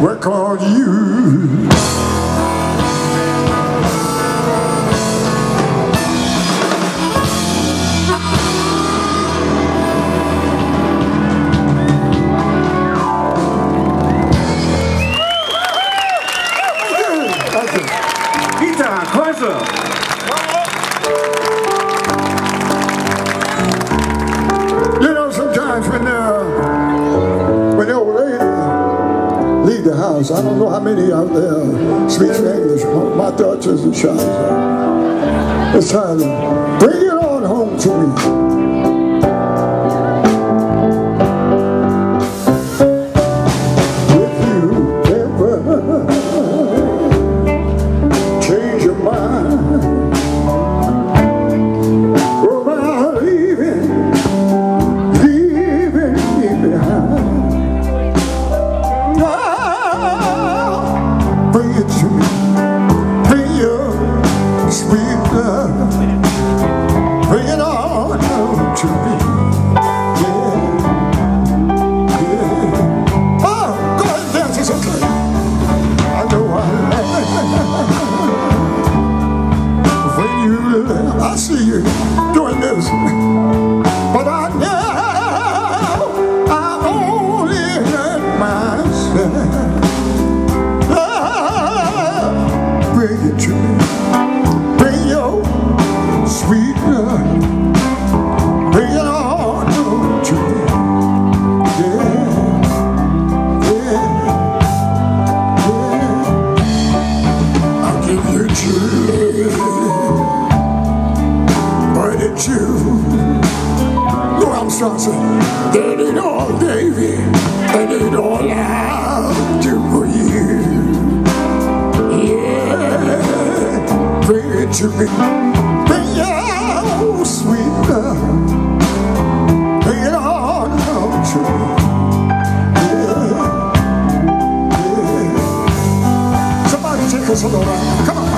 work on you. House, I don't know how many out there speak English. My daughters and shy. It's time bring it on home to me. Said, that ain't all, Davy. That ain't all do for you. Yeah, bring it to me. Bring your oh, sweet love. Bring it on oh, home to me. Yeah, yeah. Somebody take us on the ride.